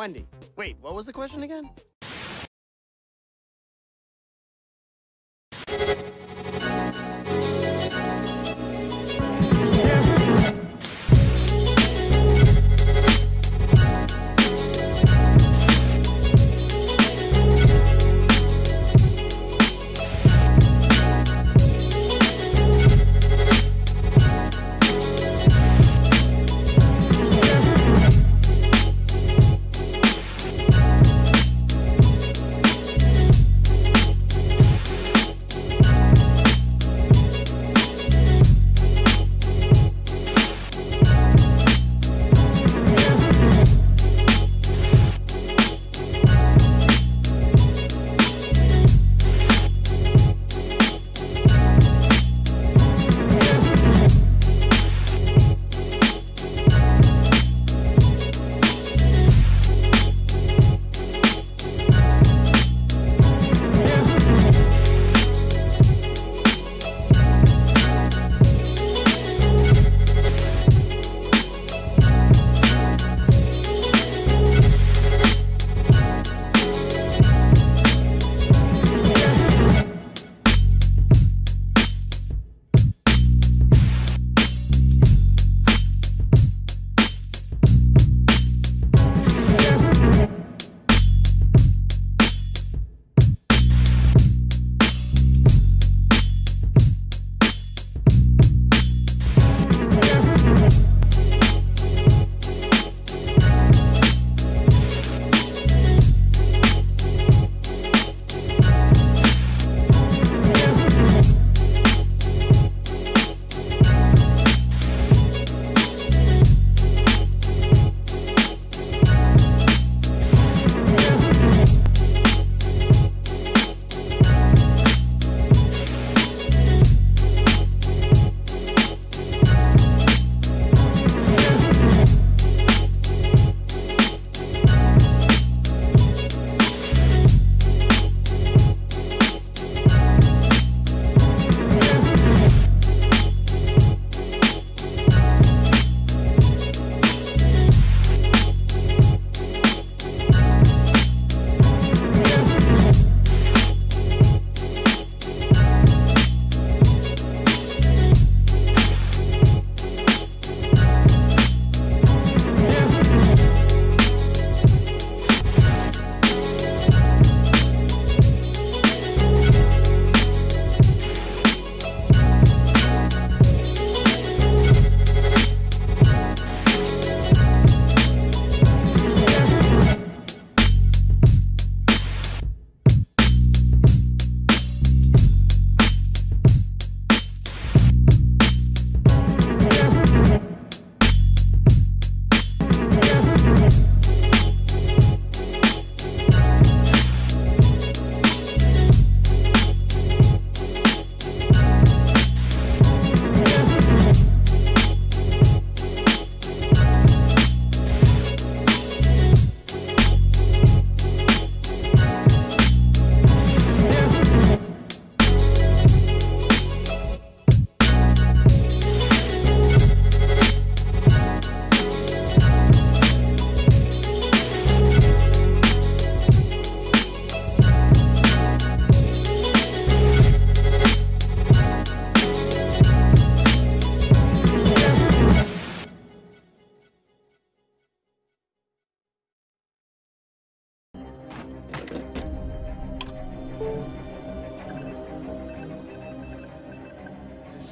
Wendy, wait, what was the question again?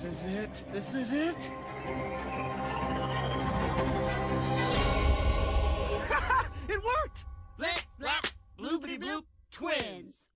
This is it. This is it. It worked! Blip, blap, bloopity bloop, twins.